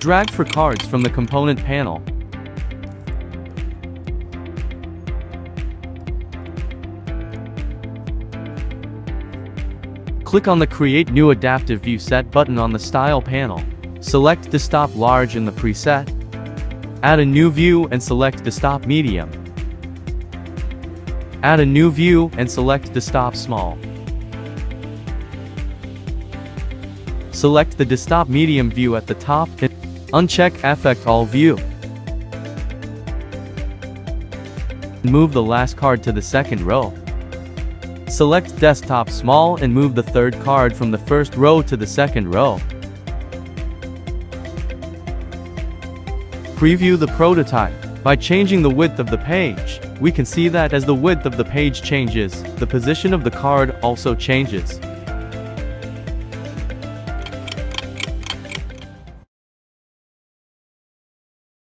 Drag four cards from the component panel. Click on the Create New Adaptive View Set button on the Style panel. Select Desktop Large in the preset. Add a new view and select Desktop Medium. Add a new view and select Desktop Small. Select the Desktop Medium view at the top uncheck Affect All View. Move the last card to the second row. Select Desktop Small and move the third card from the first row to the second row. Preview the prototype. By changing the width of the page, we can see that as the width of the page changes, the position of the card also changes.